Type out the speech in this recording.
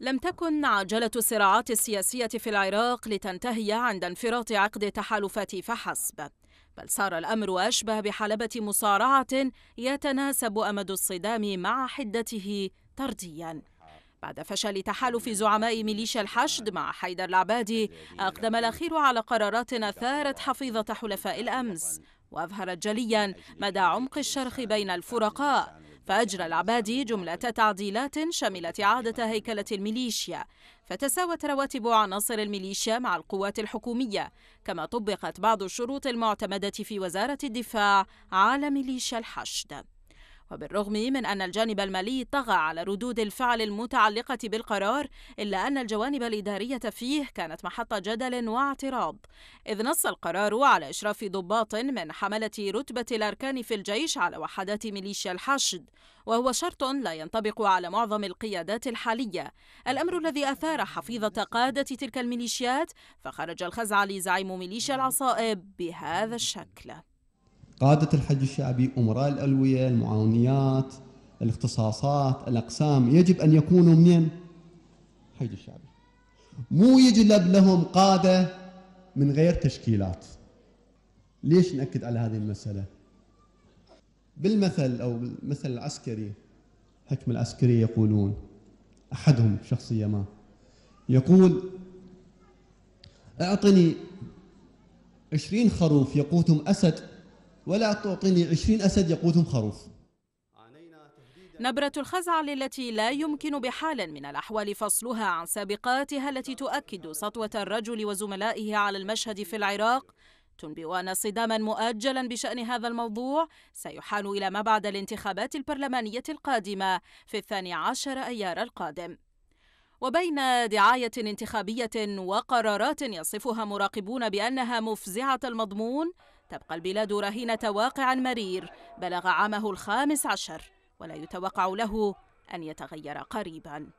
لم تكن عجلة الصراعات السياسية في العراق لتنتهي عند انفراط عقد التحالفات فحسب بل صار الأمر أشبه بحلبة مصارعة يتناسب أمد الصدام مع حدته طرديا. بعد فشل تحالف زعماء ميليشيا الحشد مع حيدر العبادي أقدم الأخير على قرارات أثارت حفيظة حلفاء الأمس وأظهرت جليا مدى عمق الشرخ بين الفرقاء. فأجرى العبادي جملة تعديلات شملت إعادة هيكلة الميليشيا فتساوت رواتب عناصر الميليشيا مع القوات الحكومية كما طبقت بعض الشروط المعتمدة في وزارة الدفاع على ميليشيا الحشد. وبالرغم من أن الجانب المالي طغى على ردود الفعل المتعلقة بالقرار إلا أن الجوانب الإدارية فيه كانت محط جدل واعتراض. إذ نص القرار على إشراف ضباط من حملة رتبة الأركان في الجيش على وحدات ميليشيا الحشد وهو شرط لا ينطبق على معظم القيادات الحالية. الأمر الذي أثار حفيظة قادة تلك الميليشيات فخرج الخزعلي زعيم ميليشيا العصائب بهذا الشكل. قادة الحج الشعبي أمراء الألوية المعاونيات الاختصاصات الأقسام يجب أن يكونوا منين الحج الشعبي. مو يجلب لهم قادة من غير تشكيلات. ليش نأكد على هذه المسألة؟ بالمثل أو بالمثل العسكري حكم العسكري يقولون أحدهم شخصية ما يقول أعطني عشرين خروف يقوتهم أسد. ولا تعطيني عشرين أسد يقودهم خروف. نبرة الخزعل التي لا يمكن بحال من الأحوال فصلها عن سابقاتها التي تؤكد سطوة الرجل وزملائه على المشهد في العراق. تنبئ أن صداما مؤجلا بشأن هذا الموضوع سيحال إلى ما بعد الانتخابات البرلمانية القادمة في الثاني عشر أيار القادم. وبين دعاية انتخابية وقرارات يصفها مراقبون بأنها مفزعة المضمون تبقى البلاد رهينة واقع مرير. بلغ عامه الخامس عشر ولا يتوقع له أن يتغير قريباً.